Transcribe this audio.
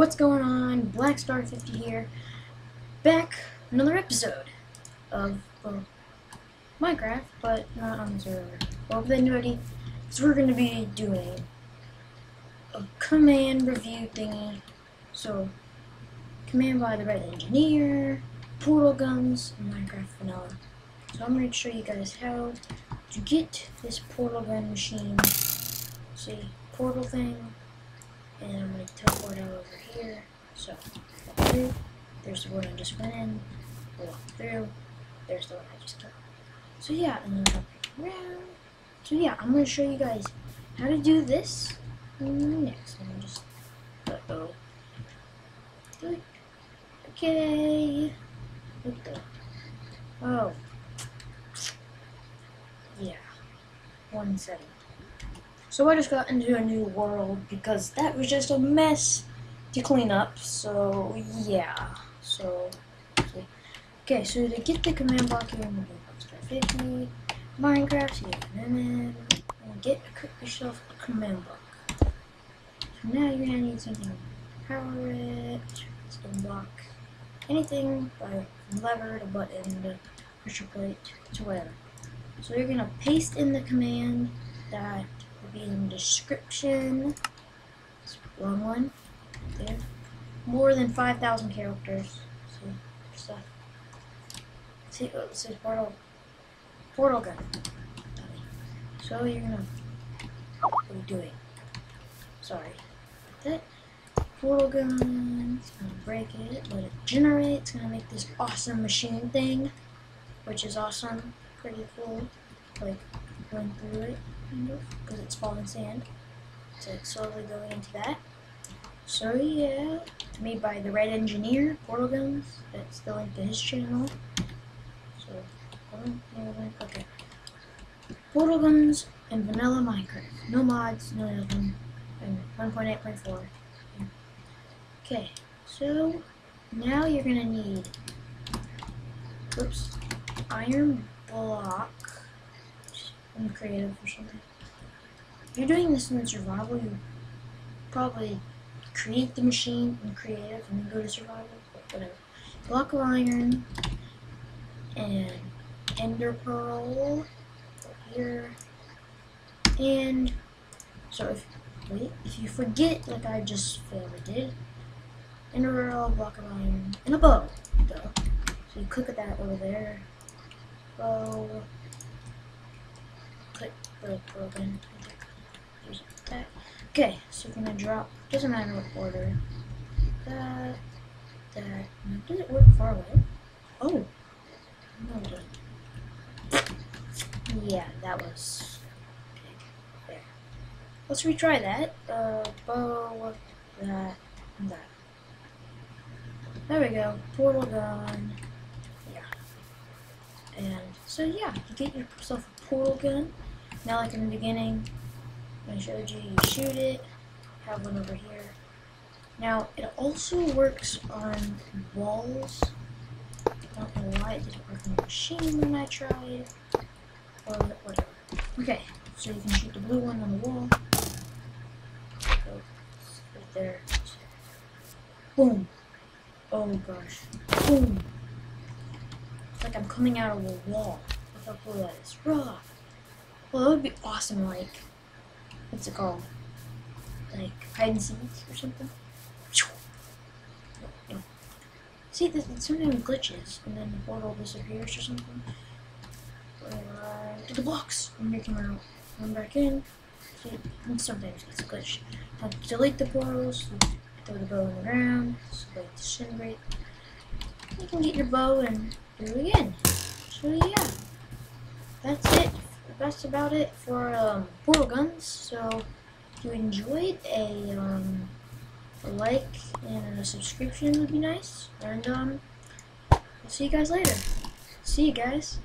BlackStar50 here, back another episode of well, Minecraft, but not on the server. Well, then ready, so we're going to be doing a command review thingy. So, command by the Red Engineer, portal guns, Minecraft Vanilla. So I'm going to show you guys how to get this portal gun machine. See, portal thing, and I'm going to teleport out over here. So, walk through. There's the one I just went in. Walk through. There's the one I just took. So yeah, and then walk around. So yeah, I'm going to show you guys how to do this next. Me just, uh-oh. Okay. What the? Oh. Yeah. One second. So I just got into a new world because that was just a mess to clean up. So yeah. So okay. okay so to get the command block here, I'm gonna do 50 Minecraft, so you can and get yourself a command block. So now you're gonna need something to power it, stone block, anything by lever to button to pressure plate to whatever. So you're gonna paste in the command that be in description. Wrong one. There. More than 5,000 characters. So, stuff. See, oh, it says portal. Portal gun. So you're gonna. What are you doing? Sorry. That portal gun. It's gonna break it, let it generate. It's gonna make this awesome machine thing, which is awesome. Pretty cool. Like, going through it kind of, because it's falling sand. So it's slowly going into that. So yeah, made by the Red Engineer, Portal Guns. That's the link to his channel. So, um, okay. Portal Guns and Vanilla Minecraft. No mods, no nothing. And 1.8.4. Okay, so now you're gonna need, oops, iron block in creative or something. If you're doing this in survival, you probably create the machine in creative and then go to survival, but whatever. Block of iron and ender pearl here. And so if wait, if you forget like I just failed did, ender pearl, block of iron, and a bow. Duh. So you click at that over there. Bow the broken. That. Okay, so we're gonna drop. Doesn't matter what order. That. That. Does it work far away? Oh. No. Yeah, that was. There. Let's retry that. Uh, bow. That. That. There we go. Portal gun. Yeah. And so yeah, you get yourself a portal gun. Now like in the beginning, I showed you, you shoot it, have one over here. Now it also works on walls. I don't know why it didn't work on the machine when I tried, or whatever. Okay, so you can shoot the blue one on the wall. Right there. Boom. Oh my gosh. Boom. It's like I'm coming out of a wall. Look how cool that is. Raw. Well, that would be awesome, like, what's it called? Like, hide and seek or something? See, this, sometimes glitches, and then the portal disappears or something. Uh, to the blocks, and you can run, run back in. See, sometimes it's a glitch. Now, delete the portals, throw the bow in the ground, select disintegrate. You can get your bow and do it again. So yeah, that's it that's about it for um, portal guns. So if you enjoyed, a, um, a like and a subscription would be nice. And um, I'll see you guys later. See you guys.